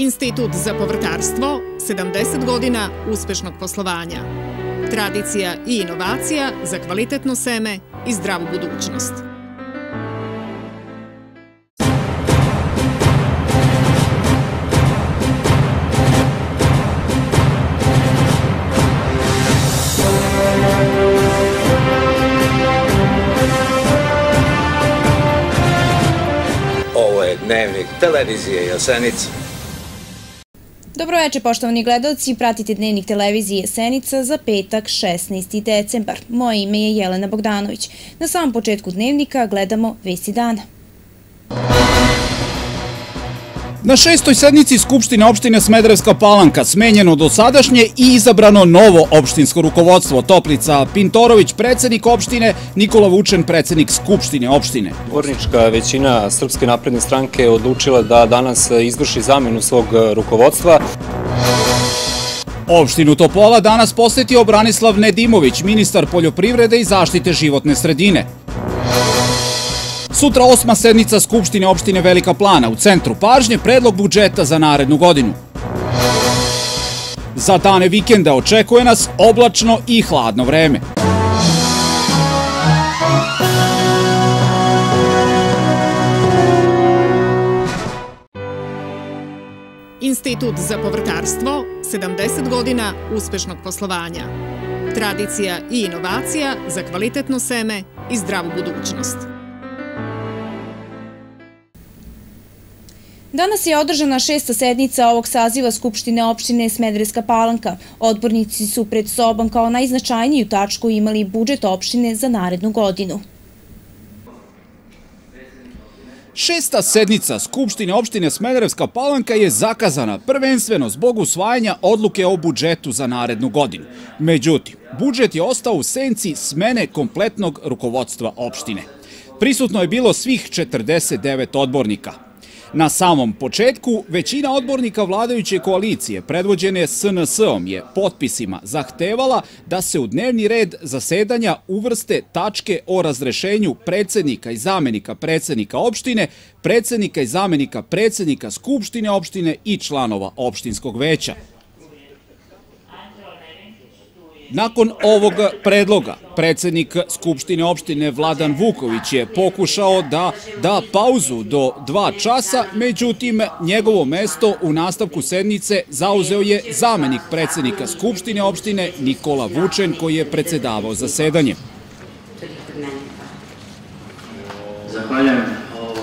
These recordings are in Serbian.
Institut za povrtarstvo, 70 godina uspešnog poslovanja. Tradicija i inovacija za kvalitetno seme i zdravu budućnost. Ovo je dnevnik televizije Jasenica. Dobroveče, poštovani gledalci, pratite dnevnik televizije Senica za petak 16. decembar. Moje ime je Jelena Bogdanović. Na samom početku dnevnika gledamo Vesti dana. Na šestoj sednici Skupštine opštine Smederevska palanka smenjeno dosadašnje i izabrano novo opštinsko rukovodstvo Toplica Pintorović, predsednik opštine, Nikola Vučen, predsednik Skupštine opštine. Odbornička većina Srpske napredne stranke odlučila da danas izvrši zamenu svog rukovodstva. Opštinu Topola danas posetio Branislav Nedimović, ministar poljoprivrede i zaštite životne sredine. Sutra osma sednica Skupštine opštine Velika Plana u centru pažnje predlog budžeta za narednu godinu. Za dane vikenda očekuje nas oblačno i hladno vreme. Institut za povrtarstvo, 70 godina uspešnog poslovanja. Tradicija i inovacija za kvalitetno seme i zdravu budućnost. Danas je održana šesta sednica ovog saziva Skupštine opštine Smederevska palanka. Odbornici su pred sobom kao najznačajniju tačku imali budžet opštine za narednu godinu. Šesta sednica Skupštine opštine Smederevska palanka je zakazana prvenstveno zbog usvajanja odluke o budžetu za narednu godinu. Međutim, budžet je ostao u senci smene kompletnog rukovodstva opštine. Prisutno je bilo svih 49 odbornika. Na samom početku, većina odbornika vladajuće koalicije, predvođene SNS-om, je potpisima zahtevala da se u dnevni red zasedanja uvrste tačke o razrešenju predsednika i zamenika predsednika opštine, predsednika i zamenika predsednika Skupštine opštine i članova opštinskog veća. Nakon ovog predloga, predsednik Skupštine opštine Vladan Vuković je pokušao da da pauzu do dva časa, međutim, njegovo mesto u nastavku sednice zauzeo je zamenik predsednika Skupštine opštine Nikola Vučen, koji je predsedavao zasedanje. Zahvaljujem,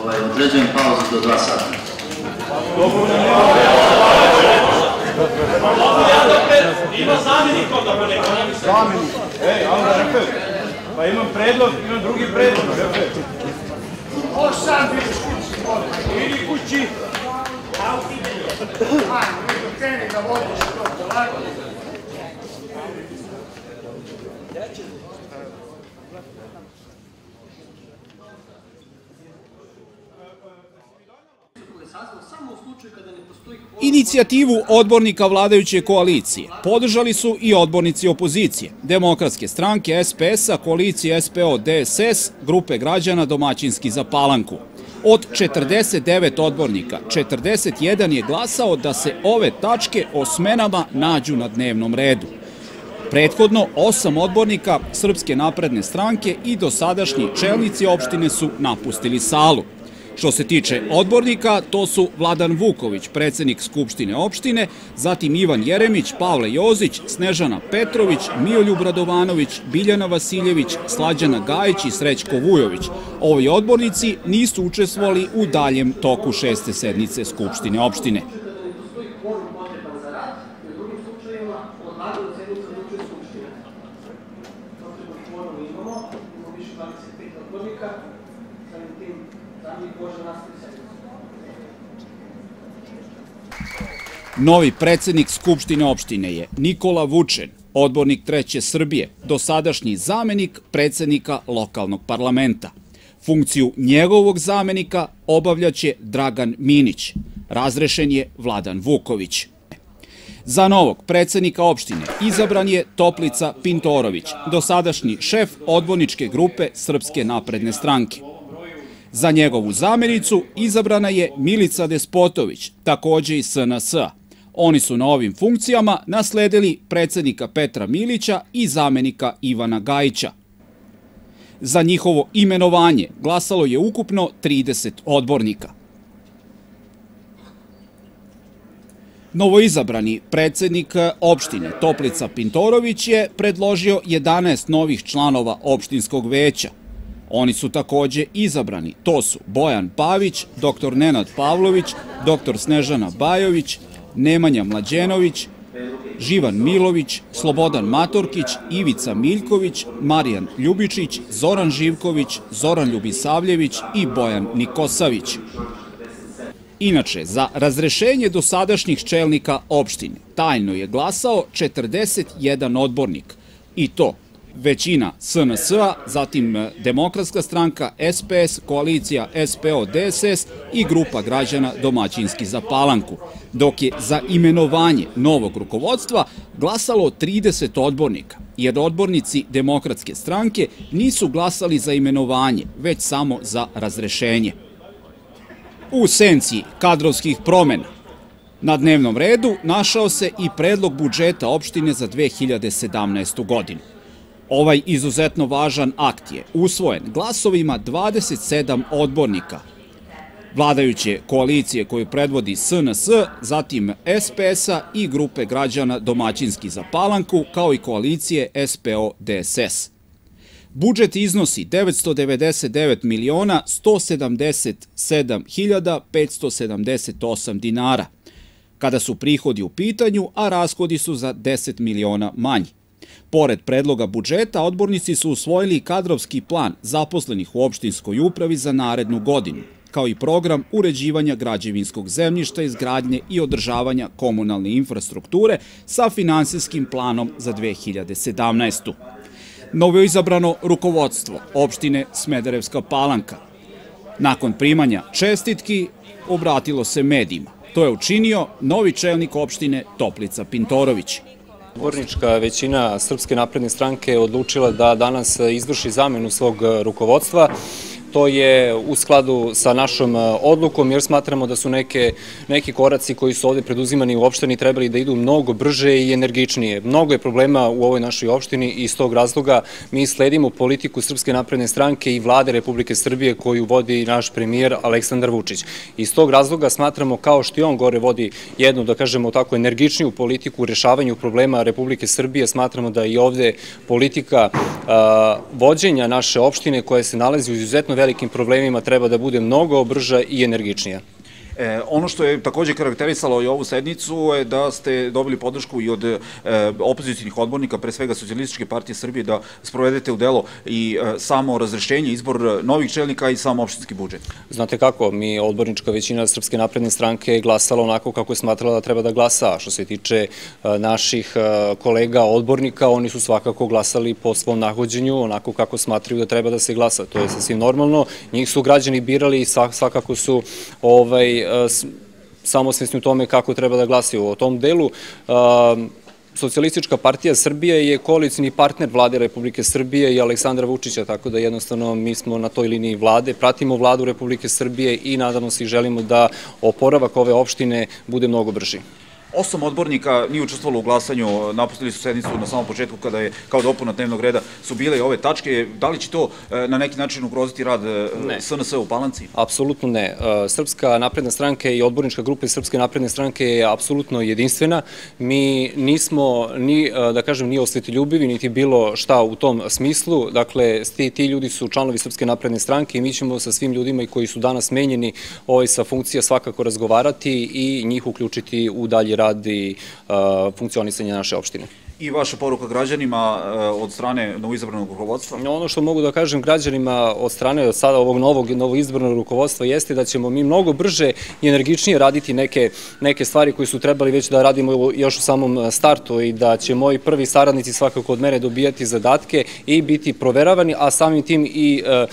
ovaj, određujem pauzu do dva sata. Ima zamjenik onda pa neko ne misle. Zamjenik. Ej, onda šefe. Pa imam predlog, imam drugi predlog, šefe. Moš sam biti kući. Idi kući. Ajmo, kreni da vodiš to polako. Inicijativu odbornika vladajuće koalicije podržali su i odbornici opozicije, demokratske stranke, SPS-a, koalicije SPO, DSS, grupe građana domaćinski za palanku. Od 49 odbornika, 41 je glasao da se ove tačke o smenama nađu na dnevnom redu. Prethodno, osam odbornika Srpske napredne stranke i dosadašnji čelnici opštine su napustili salu. Što se tiče odbornika, to su Vladan Vuković, predsednik Skupštine opštine, zatim Ivan Jeremić, Pavle Jozić, Snežana Petrović, Mioljub Radovanović, Biljana Vasiljević, Slađana Gajić i Srećko Vujović. Ovi odbornici nisu učestvovali u daljem toku šeste sednice Skupštine opštine. Novi predsednik Skupštine opštine je Nikola Vučen, odbornik Treće Srbije, dosadašnji zamenik predsednika lokalnog parlamenta. Funkciju njegovog zamenika obavljaće Dragan Minić. Razrešen je Vladan Vuković. Za novog predsednika opštine izabran je Toplica Pintorović, dosadašnji šef odborničke grupe Srpske napredne stranke. Za njegovu zamenicu izabrana je Milica Despotović, takođe iz SNS-a. Oni su na ovim funkcijama nasledili predsednika Petra Milića i zamenika Ivana Gajića. Za njihovo imenovanje glasalo je ukupno 30 odbornika. Novoizabrani predsednik opštine Toplica Pintorović je predložio 11 novih članova opštinskog veća. Oni su takođe izabrani. To su Bojan Pavić, dr. Nenad Pavlović, dr. Snežana Bajović, Nemanja Mlađenović, Živan Milović, Slobodan Matorkić, Ivica Miljković, Marijan Ljubičić, Zoran Živković, Zoran Ljubisavljević i Bojan Nikosavić. Inače, za razrešenje dosadašnjih čelnika opštine tajno je glasao 41 odbornik i to većina SNS-a, zatim e, Demokratska stranka, SPS, koalicija SPO-DSS i grupa građana domaćinski za Palanku, dok je za imenovanje novog rukovodstva glasalo 30 odbornika, jer odbornici Demokratske stranke nisu glasali za imenovanje, već samo za razrešenje. U senci kadrovskih promena na dnevnom redu našao se i predlog budžeta opštine za 2017. godinu. Ovaj izuzetno važan akt je usvojen glasovima 27 odbornika, vladajuće koalicije koju predvodi SNS, zatim SPS-a i grupe građana domaćinski za Palanku, kao i koalicije SPO-DSS. Budžet iznosi 999 miliona 177 hiljada 578 dinara, kada su prihodi u pitanju, a rashodi su za 10 miliona manji. Pored predloga budžeta, odbornici su usvojili kadrovski plan zaposlenih u opštinskoj upravi za narednu godinu, kao i program uređivanja građevinskog zemljišta, izgradnje i održavanja komunalne infrastrukture sa finansijskim planom za 2017. Novo izabrano rukovodstvo opštine Smederevska palanka. Nakon primanja čestitki obratilo se medijima. To je učinio novi čelnik opštine Toplica Pintorović. Odbornička većina Srpske napredne stranke odlučila da danas izvrši zamenu svog rukovodstva To je u skladu sa našom e, odlukom jer smatramo da su neke, neki koraci koji su ovde preduzimani u opštini trebali da idu mnogo brže i energičnije. Mnogo je problema u ovoj našoj opštini i iz tog razloga mi sledimo politiku Srpske napredne stranke i vlade Republike Srbije koju vodi naš premijer Aleksandar Vučić. Iz tog razloga smatramo kao što i on gore vodi jednu, da kažemo tako, energičniju politiku u rešavanju problema Republike Srbije, smatramo da i ovde politika vođenja naše opštine koja se nalazi u izuzetno velikim problemima treba da bude mnogo brža i energičnija. E, ono što je takođe karakterisalo i ovu sednicu je da ste dobili podršku i od e, opozicijnih odbornika, pre svega Socijalističke partije Srbije, da sprovedete u delo i e, samo razrešenje, izbor novih čelnika i samo opštinski budžet. Znate kako, mi odbornička većina Srpske napredne stranke je glasala onako kako je smatrala da treba da glasa. Što se tiče e, naših e, kolega odbornika, oni su svakako glasali po svom nahođenju, onako kako smatraju da treba da se glasa. To je sasvim normalno. Njih su građani birali i svakako su ovaj, samosvesni u tome kako treba da glasi u tom delu. Socijalistička partija Srbije je koalicijni partner vlade Republike Srbije i Aleksandra Vučića, tako da jednostavno mi smo na toj liniji vlade, pratimo vladu Republike Srbije i nadamo se i želimo da oporavak ove opštine bude mnogo brži. Osam odbornika nije učestvovalo u glasanju, napustili su sednicu na samom početku kada je kao dopuna dnevnog reda su bile i ove tačke. Da li će to e, na neki način ugroziti rad e, SNS u Palanci? Apsolutno ne. E, Srpska napredna stranka i odbornička grupa Srpske napredne stranke je apsolutno jedinstvena. Mi nismo, ni, da kažem, ni osvetiljubivi, niti bilo šta u tom smislu. Dakle, ti, ti ljudi su članovi Srpske napredne stranke i mi ćemo sa svim ljudima koji su danas menjeni ovaj, sa funkcija svakako razgovarati i njih uključiti u dalji rad i funkcionisanje naše opštine i vaša poruka građanima eh, od strane novoizabranog rukovodstva? Ono što mogu da kažem građanima od strane od sada ovog novog novoizbranog rukovodstva jeste da ćemo mi mnogo brže i energičnije raditi neke, neke stvari koje su trebali već da radimo još u samom eh, startu i da će moji prvi saradnici svakako od mene dobijati zadatke i biti proveravani, a samim tim i e,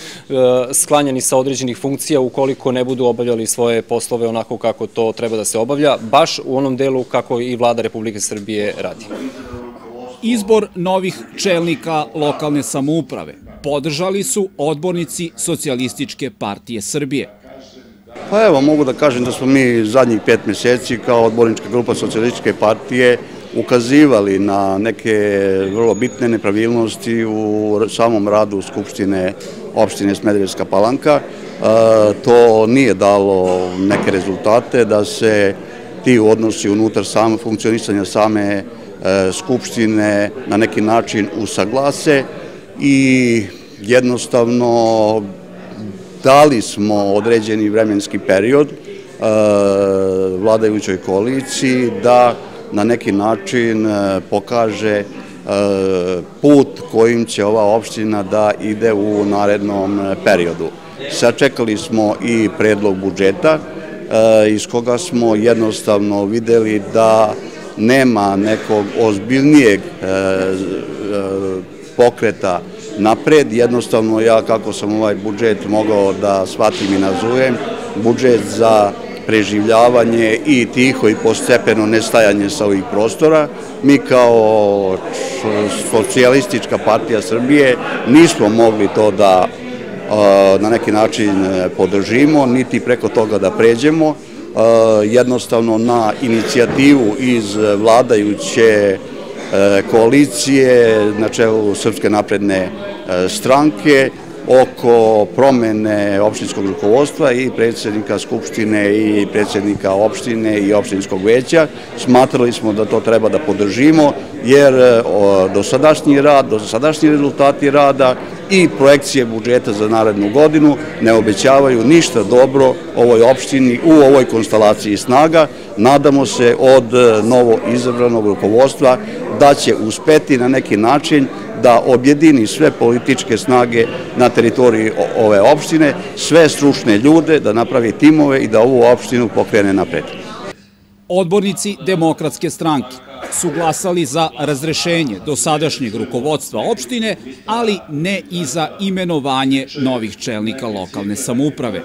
sklanjani sa određenih funkcija ukoliko ne budu obavljali svoje poslove onako kako to treba da se obavlja, baš u onom delu kako i vlada Republike Srbije radi izbor novih čelnika lokalne samouprave, podržali su odbornici Socijalističke partije Srbije. Pa evo, mogu da kažem da smo mi zadnjih pet meseci kao odbornička grupa Socijalističke partije ukazivali na neke vrlo bitne nepravilnosti u samom radu Skupštine opštine Smederevska palanka. To nije dalo neke rezultate da se ti odnosi unutar funkcionisanja same e, Skupštine na neki način usaglase i jednostavno dali smo određeni vremenski period e, vladajućoj koaliciji da na neki način e, pokaže put kojim će ova opština da ide u narednom periodu. Sačekali smo i predlog budžeta, iz koga smo jednostavno videli da nema nekog ozbiljnijeg pokreta napred. Jednostavno ja kako sam ovaj budžet mogao da shvatim i nazovem, budžet za preživljavanje i tiho i postepeno nestajanje sa ovih prostora. Mi kao socijalistička partija Srbije nismo mogli to da na neki način e, podržimo, niti preko toga da pređemo. Jednostavno na inicijativu iz vladajuće e, koalicije na čelu Srpske napredne e, stranke oko promene opštinskog rukovodstva i predsednika Skupštine i predsednika opštine i opštinskog veća. Smatrali smo da to treba da podržimo, jer dosadašnji rad, dosadašnji rezultati rada i projekcije budžeta za narednu godinu ne obećavaju ništa dobro ovoj opštini u ovoj konstalaciji snaga. Nadamo se od novo izabranog rukovodstva da će uspeti na neki način da objedini sve političke snage na teritoriji ove opštine, sve stručne ljude, da napravi timove i da ovu opštinu pokrene napred. Odbornici demokratske stranke su glasali za razrešenje dosadašnjeg rukovodstva opštine, ali ne i za imenovanje novih čelnika lokalne samouprave.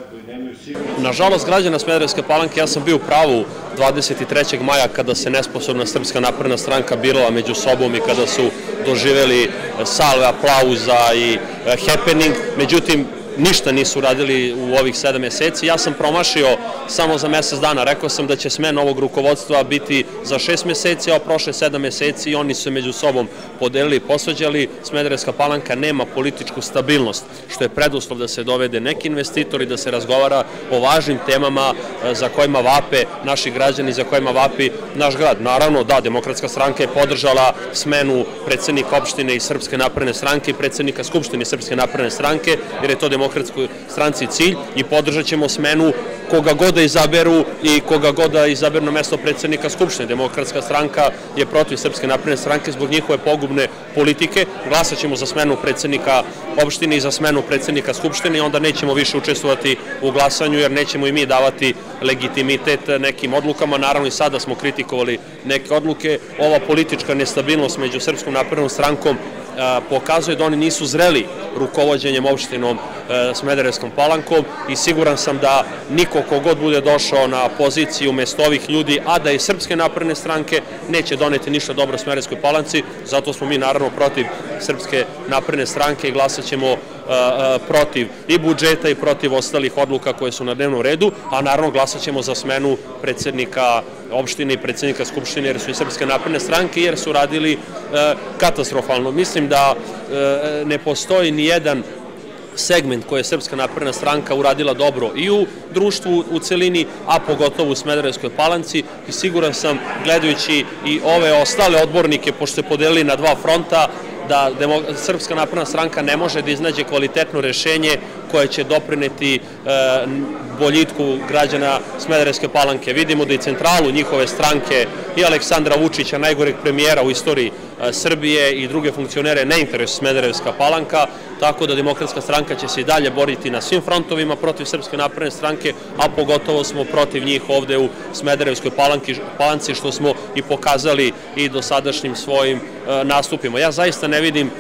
Nažalost, građana Smederevske palanke, ja sam bio u pravu 23. maja kada se nesposobna Srpska napredna stranka birala među sobom i kada su doživeli salve aplauza i eh, happening, međutim, ništa nisu radili u ovih sedam meseci. Ja sam promašio samo za mesec dana. Rekao sam da će smen ovog rukovodstva biti za šest meseci, a prošle sedam meseci i oni su među sobom podelili i posvađali. Smederevska palanka nema političku stabilnost, što je preduslov da se dovede neki investitori, da se razgovara o važnim temama e, za kojima vape naši građani, za kojima vapi naš grad. Naravno, da, Demokratska stranka je podržala smenu predsednika opštine i Srpske napredne stranke i predsednika Skupštine Srpske napredne stranke, jer je to demokratskoj stranci cilj i podržat ćemo smenu koga god da izaberu i koga god da izaberu na mesto predsednika Skupštine. Demokratska stranka je protiv Srpske napredne stranke zbog njihove pogubne politike. Glasat ćemo za smenu predsednika opštine i za smenu predsednika Skupštine i onda nećemo više učestvovati u glasanju jer nećemo i mi davati legitimitet nekim odlukama. Naravno i sada smo kritikovali neke odluke. Ova politička nestabilnost među Srpskom naprednom strankom pokazuje da oni nisu zreli rukovodđenjem opštinom Smederevskom palankom i siguran sam da niko kogod bude došao na poziciju mesto ovih ljudi, a da i Srpske napredne stranke neće doneti ništa dobro Smederevskoj palanci, zato smo mi naravno protiv Srpske napredne stranke i glasat ćemo protiv i budžeta i protiv ostalih odluka koje su na dnevnom redu, a naravno glasat ćemo za smenu predsednika opštine i predsednika Skupštine jer su i Srpske napredne stranke jer su radili katastrofalno. Mislim da ne postoji ni jedan segment koje je Srpska napredna stranka uradila dobro i u društvu u celini, a pogotovo u Smederevskoj palanci i siguran sam gledajući i ove ostale odbornike, pošto se podelili na dva fronta, da Srpska napredna stranka ne može da iznađe kvalitetno rešenje koje će doprineti e, boljitku građana Smederevske palanke. Vidimo da i centralu njihove stranke i Aleksandra Vučića, najgoreg premijera u istoriji Srbije i druge funkcionere ne interesu Smederevska palanka, tako da demokratska stranka će se i dalje boriti na svim frontovima protiv Srpske napredne stranke, a pogotovo smo protiv njih ovde u Smederevskoj palanci, što smo i pokazali i do sadašnjim svojim nastupima. Ja zaista ne vidim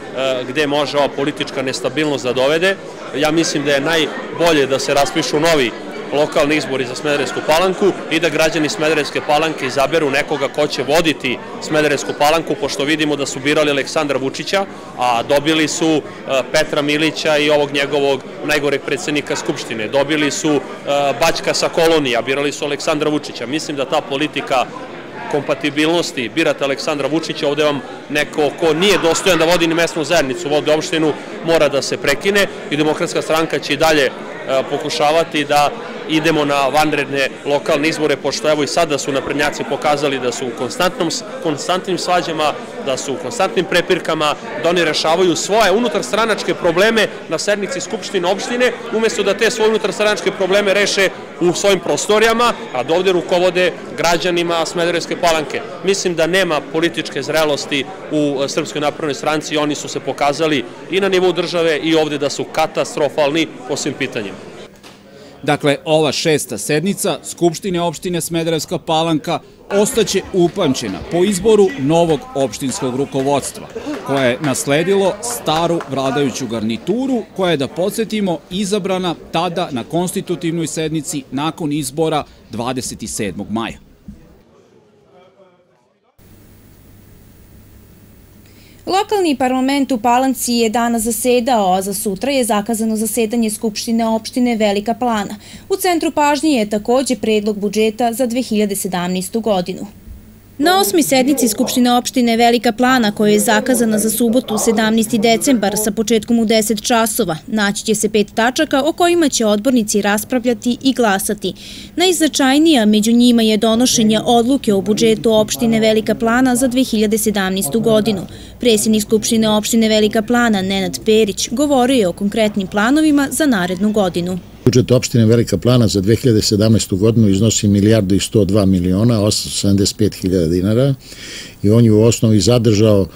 gde može ova politička nestabilnost da dovede. Ja mislim da je najbolje da se raspišu novi lokalni izbori za Smederevsku palanku i da građani Smederevske palanke izaberu nekoga ko će voditi Smederevsku palanku, pošto vidimo da su birali Aleksandra Vučića, a dobili su e, Petra Milića i ovog njegovog najgoreg predsednika Skupštine. Dobili su e, Bačka sa kolonija, birali su Aleksandra Vučića. Mislim da ta politika kompatibilnosti. Birate Aleksandra Vučića, ovde vam neko ko nije dostojan da vodi ni mesnu zajednicu, vodi opštinu, mora da se prekine i demokratska stranka će i dalje e, pokušavati da idemo na vanredne lokalne izbore, pošto evo i sada su naprednjaci pokazali da su u konstantnim svađama, da su u konstantnim prepirkama, da oni rešavaju svoje unutarstranačke probleme na sednici Skupštine opštine, umesto da te svoje unutarstranačke probleme reše u svojim prostorijama, a da ovde rukovode građanima Smederevske palanke. Mislim da nema političke zrelosti u Srpskoj napravnoj stranci oni su se pokazali i na nivou države i ovde da su katastrofalni po svim pitanjima. Dakle, ova šesta sednica Skupštine opštine Smederevska palanka ostaće upamćena po izboru novog opštinskog rukovodstva, koje je nasledilo staru vladajuću garnituru, koja je, da podsjetimo, izabrana tada na konstitutivnoj sednici nakon izbora 27. maja. Lokalni parlament u Palanci je danas zasedao, a za sutra je zakazano zasedanje Skupštine opštine Velika Plana. U centru pažnje je takođe predlog budžeta za 2017. godinu. Na osmi sednici Skupštine opštine Velika Plana, koja je zakazana za subotu 17. decembar sa početkom u 10 časova, naći će se pet tačaka o kojima će odbornici raspravljati i glasati. Najznačajnija među njima je donošenje odluke o budžetu opštine Velika Plana za 2017. godinu. Presjednik Skupštine opštine Velika Plana, Nenad Perić, govorio je o konkretnim planovima za narednu godinu. Budžet opštine Velika Plana za 2017. godinu iznosi milijardu i 102 miliona 875 hiljada dinara i on je u osnovi zadržao e,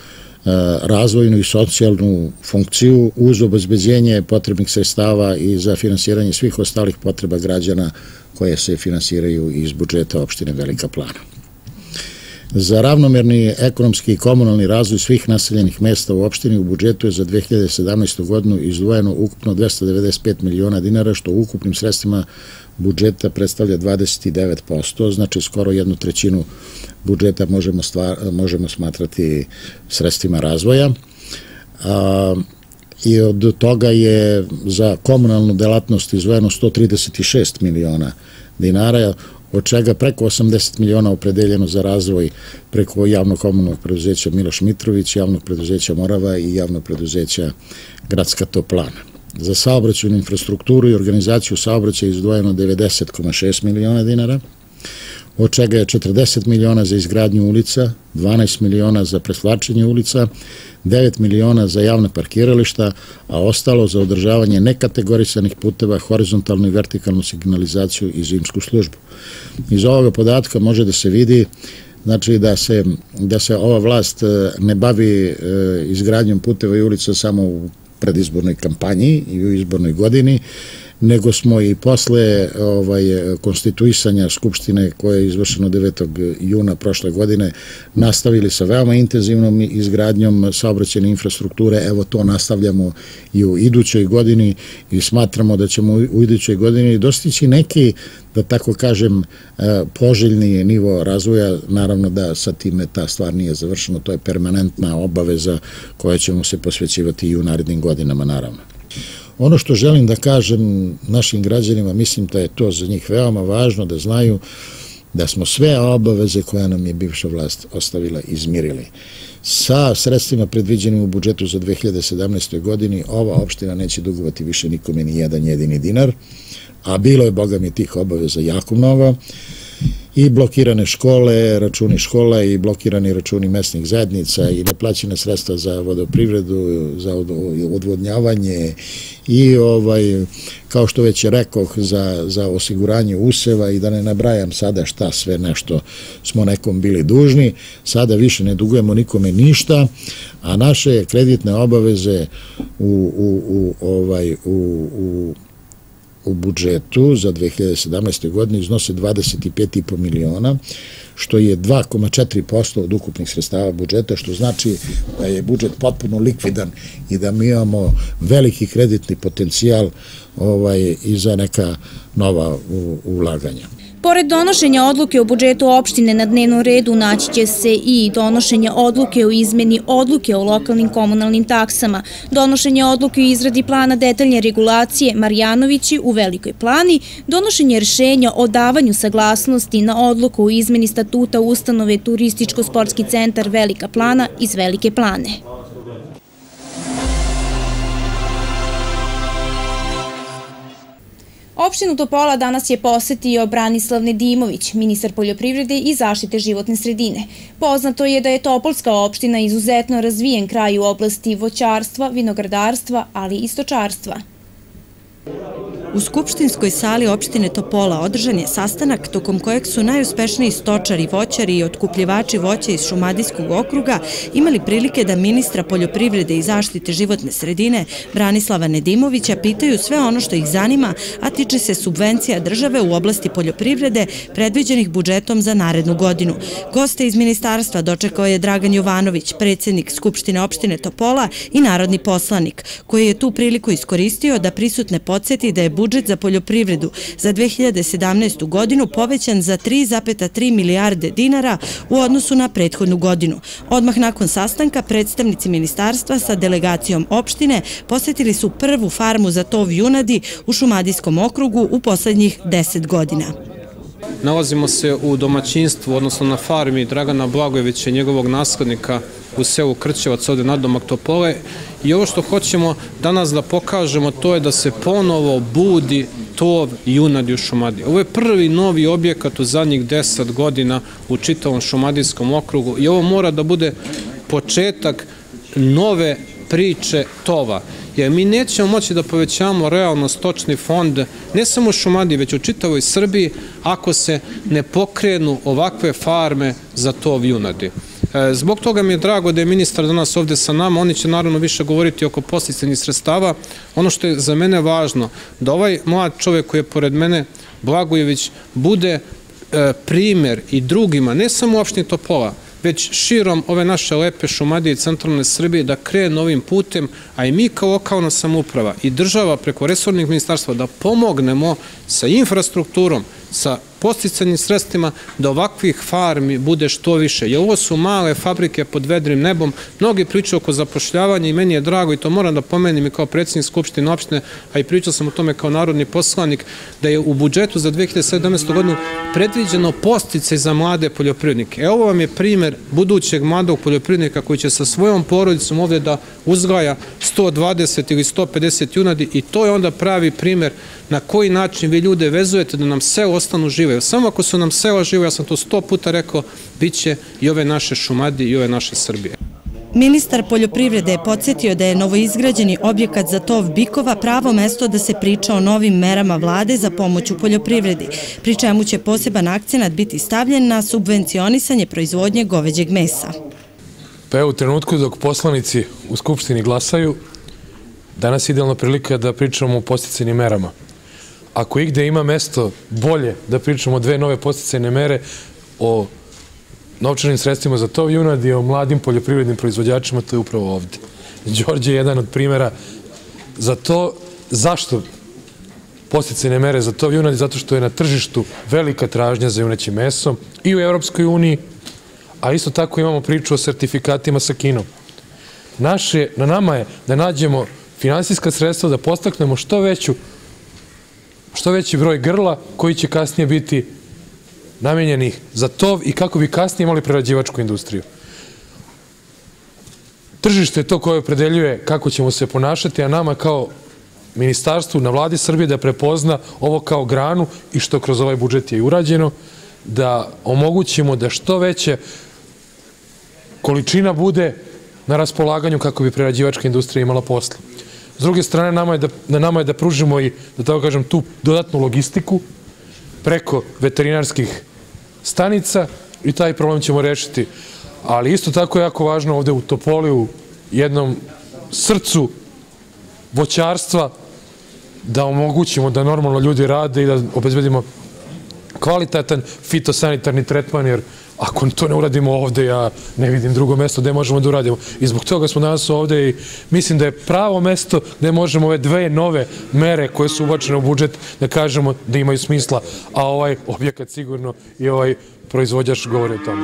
razvojnu i socijalnu funkciju uz obezbeđenje potrebnih sredstava i za finansiranje svih ostalih potreba građana koje se finansiraju iz budžeta opštine Velika Plana. Za ravnomerni ekonomski i komunalni razvoj svih naseljenih mesta u opštini u budžetu je za 2017. godinu izdvojeno ukupno 295 miliona dinara, što u ukupnim sredstvima budžeta predstavlja 29%, znači skoro jednu trećinu budžeta možemo, stvar, možemo smatrati sredstvima razvoja. A, I od toga je za komunalnu delatnost izdvojeno 136 miliona dinara, od čega preko 80 miliona opredeljeno za razvoj preko javnog komunalnog preduzeća Miloš Mitrović, javnog preduzeća Morava i javnog preduzeća Gradska Toplana. Za saobraćujnu infrastrukturu i organizaciju saobraćaja izdvojeno 90,6 miliona dinara, od čega je 40 miliona za izgradnju ulica, 12 miliona za preslačenje ulica, 9 miliona za javna parkirališta, a ostalo za održavanje nekategorisanih puteva, horizontalnu i vertikalnu signalizaciju i zimsku službu. Iz ovoga podatka može da se vidi znači da se, da se ova vlast e, ne bavi e, izgradnjom puteva i ulica samo u predizbornoj kampanji i u izbornoj godini, nego smo i posle ovaj, konstituisanja Skupštine koje je izvršeno 9. juna prošle godine nastavili sa veoma intenzivnom izgradnjom saobraćene infrastrukture. Evo to nastavljamo i u idućoj godini i smatramo da ćemo u idućoj godini dostići neki da tako kažem, e, poželjni nivo razvoja, naravno da sa time ta stvar nije završena, to je permanentna obaveza koja ćemo se posvećivati i u narednim godinama, naravno. Ono što želim da kažem našim građanima, mislim da je to za njih veoma važno da znaju da smo sve obaveze koje nam je bivša vlast ostavila izmirili. Sa sredstvima predviđenim u budžetu za 2017. godini ova opština neće dugovati više nikome ni jedan jedini dinar, a bilo je, boga mi, tih obaveza jako mnogo i blokirane škole, računi škola i blokirani računi mesnih zajednica i neplaćene sredstva za vodoprivredu, za odvodnjavanje i ovaj, kao što već rekoh za, za osiguranje useva i da ne nabrajam sada šta sve nešto smo nekom bili dužni, sada više ne dugujemo nikome ništa, a naše kreditne obaveze u, u, u, ovaj, u, u u budžetu za 2017. godine iznose 25,5 miliona, što je 2,4% od ukupnih sredstava budžeta, što znači da je budžet potpuno likvidan i da mi imamo veliki kreditni potencijal ovaj, i za neka nova ulaganja. Pored donošenja odluke o budžetu opštine na dnevnom redu naći će se i donošenje odluke o izmeni odluke o lokalnim komunalnim taksama, donošenje odluke o izradi plana detaljne regulacije Marjanovići u Velikoj plani, donošenje rešenja o davanju saglasnosti na odluku o izmeni statuta ustanove Turističko-sportski centar Velika plana iz Velike plane. Opštinu Topola danas je posetio Branislav Nedimović, ministar poljoprivrede i zaštite životne sredine. Poznato je da je Topolska opština izuzetno razvijen kraj u oblasti voćarstva, vinogradarstva, ali i stočarstva. U Skupštinskoj sali opštine Topola održan je sastanak tokom kojeg su najuspešniji stočari, voćari i otkupljivači voća iz Šumadijskog okruga imali prilike da ministra poljoprivrede i zaštite životne sredine Branislava Nedimovića pitaju sve ono što ih zanima, a tiče se subvencija države u oblasti poljoprivrede predviđenih budžetom za narednu godinu. Goste iz ministarstva dočekao je Dragan Jovanović, predsjednik Skupštine opštine Topola i narodni poslanik, koji je tu priliku iskoristio da prisutne podsjeti da je budžet budžet za poljoprivredu za 2017. godinu povećan za 3,3 milijarde dinara u odnosu na prethodnu godinu. Odmah nakon sastanka predstavnici ministarstva sa delegacijom opštine posetili su prvu farmu za tov junadi u Šumadijskom okrugu u poslednjih 10 godina. Nalazimo se u domaćinstvu, odnosno na farmi Dragana Blagojevića i njegovog naslednika u selu Krćevac, ovde nadomak Topole. I ovo što hoćemo danas da pokažemo, to je da se ponovo budi tov junadi u Šumadiji. Ovo je prvi novi objekat u zadnjih deset godina u čitavom Šumadijskom okrugu i ovo mora da bude početak nove priče tova jer mi nećemo moći da povećamo realno stočni fond ne samo u Šumadiji, već u čitavoj Srbiji ako se ne pokrenu ovakve farme za tov junadi. E, zbog toga mi je drago da je ministar danas ovde sa nama, oni će naravno više govoriti oko posticajnih sredstava. Ono što je za mene važno, da ovaj mlad čovek koji je pored mene, Blagojević, bude e, primer i drugima, ne samo u opštini Topola, već širom ove naše lepe Šumadije i centralne Srbije da krenu ovim putem, a i mi kao lokalna samuprava i država preko resornih ministarstva da pomognemo sa infrastrukturom, sa posticanim sredstvima da ovakvih farmi bude što više. Jer ovo su male fabrike pod vedrim nebom, mnogi pričaju oko zapošljavanja i meni je drago i to moram da pomenim i kao predsjednik Skupštine opštine, a i pričao sam o tome kao narodni poslanik, da je u budžetu za 2017. godinu predviđeno posticaj za mlade poljoprivrednike. Evo vam je primer budućeg mladog poljoprivrednika koji će sa svojom porodicom ovde da uzgaja 120 ili 150 junadi i to je onda pravi primer na koji način vi ljude vezujete da nam selo ostanu žive. Samo ako su nam sela žive, ja sam to sto puta rekao, bit će i ove naše šumadi i ove naše Srbije. Ministar poljoprivrede je podsjetio da je novoizgrađeni objekat za tov bikova pravo mesto da se priča o novim merama vlade za pomoć u poljoprivredi, pri čemu će poseban akcenat biti stavljen na subvencionisanje proizvodnje goveđeg mesa. Pa evo u trenutku dok poslanici u Skupštini glasaju, danas je idealna prilika da pričamo o posticajnim merama ako igde ima mesto bolje da pričamo o dve nove posticajne mere, o novčanim sredstvima za to junad i o mladim poljoprivrednim proizvođačima, to je upravo ovde. Đorđe je jedan od primjera za to. Zašto posticajne mere za to junad? Zato što je na tržištu velika tražnja za junećim mesom i u Evropskoj uniji, a isto tako imamo priču o sertifikatima sa Kinom. Naše, na nama je da nađemo finansijska sredstva da postaknemo što veću što veći broj grla koji će kasnije biti namenjenih za tov i kako bi kasnije imali prerađivačku industriju. Tržište je to koje opredeljuje kako ćemo se ponašati, a nama kao ministarstvu na vladi Srbije da prepozna ovo kao granu i što kroz ovaj budžet je urađeno, da omogućimo da što veće količina bude na raspolaganju kako bi prerađivačka industrija imala posla. S druge strane, nama je da, na nama je da pružimo i, da tako kažem, tu dodatnu logistiku preko veterinarskih stanica i taj problem ćemo rešiti. Ali isto tako je jako važno ovde u Topoli, u jednom srcu voćarstva, da omogućimo da normalno ljudi rade i da obezbedimo kvalitetan fitosanitarni tretman, jer ako to ne uradimo ovde, ja ne vidim drugo mesto gde možemo da uradimo. I zbog toga smo danas ovde i mislim da je pravo mesto gde možemo ove dve nove mere koje su ubačene u budžet da kažemo da imaju smisla, a ovaj objekat sigurno i ovaj proizvođač govori o tome.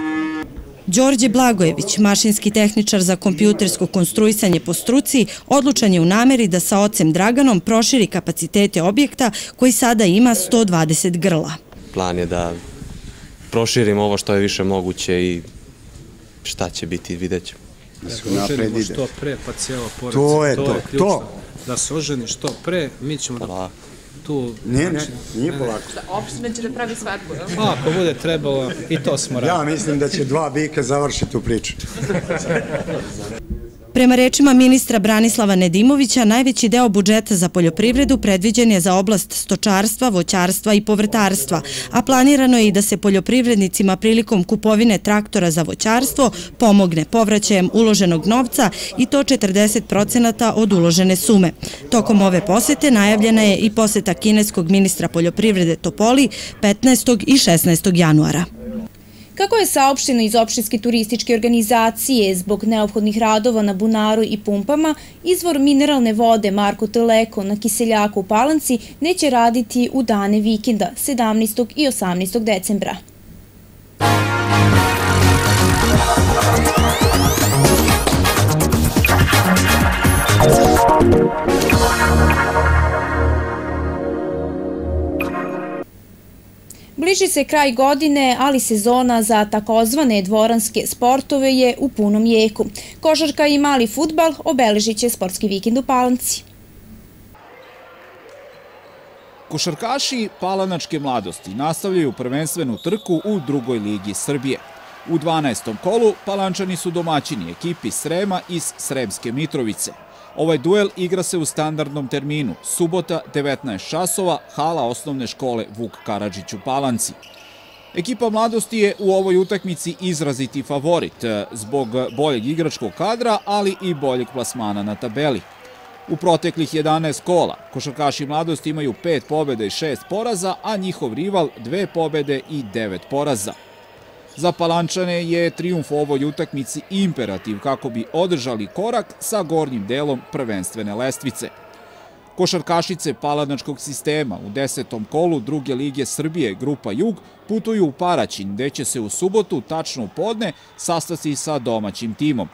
Đorđe Blagojević, mašinski tehničar za kompjutersko konstruisanje po struci, odlučan je u nameri da sa ocem Draganom proširi kapacitete objekta koji sada ima 120 grla. Plan je da proširimo ovo što je više moguće i šta će biti, vidjet ćemo. Da se oženimo što pre, pa cijela porodica. To je to, to. Da se oženi što pre, mi ćemo da tu... Ne, ne, nije polako. Opština će da pravi svadbu, jel? Pa, ako bude trebalo, i to smo radili. Ja mislim da će dva bika završiti tu priču. Prema rečima ministra Branislava Nedimovića, najveći deo budžeta za poljoprivredu predviđen je za oblast stočarstva, voćarstva i povrtarstva, a planirano je i da se poljoprivrednicima prilikom kupovine traktora za voćarstvo pomogne povraćajem uloženog novca i to 40% od uložene sume. Tokom ove posete najavljena je i poseta kineskog ministra poljoprivrede Topoli 15. i 16. januara. Kako je saopšteno iz opštinske turističke organizacije zbog neophodnih radova na bunaru i pumpama, izvor mineralne vode Marko Teleko na Kiseljaku u Palanci neće raditi u dane vikenda 17. i 18. decembra. Bliži se kraj godine, ali sezona za takozvane dvoranske sportove je u punom jeku. Košarka i mali futbal obeležit će sportski vikend u Palanci. Košarkaši Palanačke mladosti nastavljaju prvenstvenu trku u drugoj ligi Srbije. U 12. kolu Palančani su domaćini ekipi Srema iz Sremske Mitrovice – Ovaj duel igra se u standardnom terminu, subota 19 časova, hala osnovne škole Vuk Karadžić u Palanci. Ekipa mladosti je u ovoj utakmici izraziti favorit e, zbog boljeg igračkog kadra, ali i boljeg plasmana na tabeli. U proteklih 11 kola košarkaši mladosti imaju 5 pobjede i 6 poraza, a njihov rival 2 pobjede i 9 poraza. Za Palančane je triumf u ovoj utakmici imperativ kako bi održali korak sa gornjim delom prvenstvene lestvice. Košarkašice Palanačkog sistema u desetom kolu druge lige Srbije Grupa Jug putuju u Paraćin, gde će se u subotu tačno u podne sastati sa domaćim timom.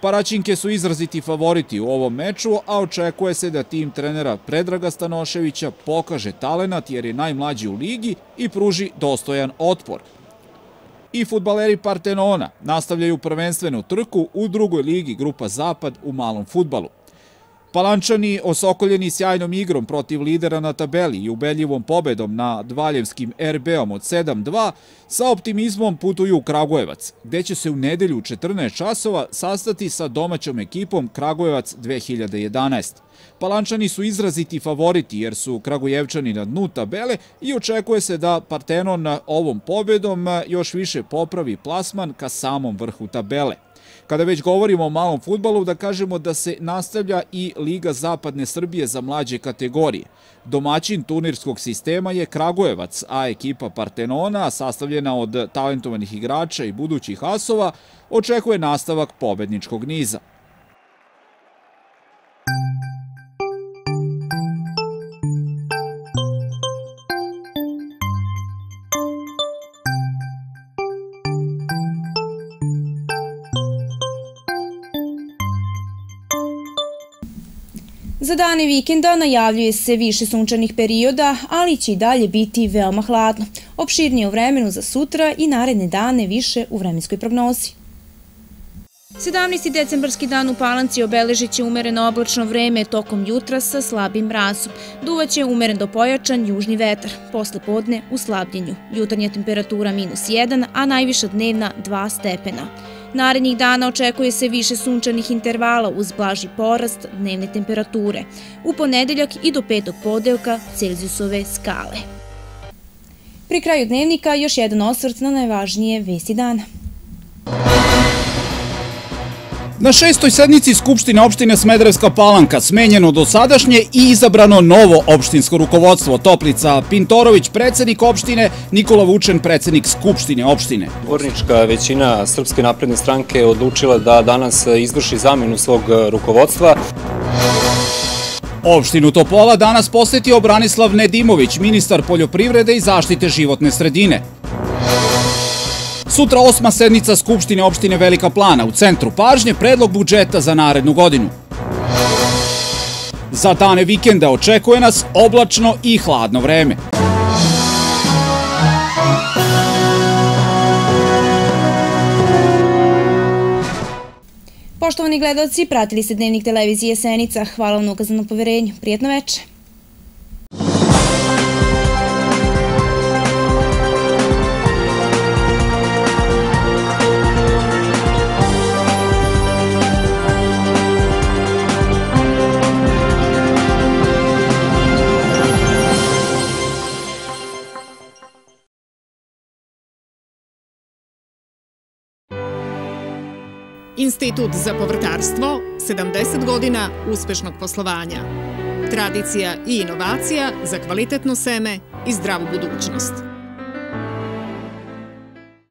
Paraćinke su izraziti favoriti u ovom meču, a očekuje se da tim trenera Predraga Stanoševića pokaže talenat jer je najmlađi u ligi i pruži dostojan otpor – i futbaleri Partenona nastavljaju prvenstvenu trku u drugoj ligi Grupa Zapad u malom futbalu. Palančani, osokoljeni sjajnom igrom protiv lidera na tabeli i ubedljivom pobedom nad Valjevskim RB-om od 7-2, sa optimizmom putuju u Kragujevac, gde će se u nedelju u 14 časova sastati sa domaćom ekipom Kragujevac 2011. Palančani su izraziti favoriti jer su Kragujevčani na dnu tabele i očekuje se da Partenon ovom pobedom još više popravi plasman ka samom vrhu tabele. Kada već govorimo o malom futbalu, da kažemo da se nastavlja i Liga Zapadne Srbije za mlađe kategorije. Domaćin turnirskog sistema je Kragujevac, a ekipa Partenona, sastavljena od talentovanih igrača i budućih asova, očekuje nastavak pobedničkog niza. Za dane vikenda najavljuje se više sunčanih perioda, ali će i dalje biti veoma hladno. Opširnije u vremenu za sutra i naredne dane više u vremenskoj prognozi. 17. decembarski dan u Palanci obeležit će umereno oblačno vreme tokom jutra sa slabim mrazom. Duvaće umeren do pojačan južni vetar, posle podne u slabljenju. Jutarnja temperatura minus 1, a najviša dnevna 2 stepena. Narednih dana očekuje se više sunčanih intervala uz blaži porast dnevne temperature. U ponedeljak i do petog podelka Celzijusove skale. Pri kraju dnevnika još jedan osvrt na najvažnije vesti dana. Na šestoj sednici Skupštine opštine Smederevska palanka smenjeno dosadašnje i izabrano novo opštinsko rukovodstvo Toplica Pintorović, predsednik opštine, Nikola Vučen, predsednik Skupštine opštine. Odbornička većina Srpske napredne stranke je odlučila da danas izvrši zamenu svog rukovodstva. Opštinu Topola danas posetio Branislav Nedimović, ministar poljoprivrede i zaštite životne sredine. Sutra osma sednica Skupštine opštine Velika Plana u centru pažnje predlog budžeta za narednu godinu. Za dane vikenda očekuje nas oblačno i hladno vreme. Poštovani gledalci, pratili ste dnevnik televizije Senica. Hvala vam na ukazanom poverenju. Prijetno večer. Institut za povrtarstvo, 70 godina uspešnog poslovanja. Tradicija i inovacija za kvalitetno seme i zdravu budućnost.